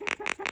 Ha ha ha.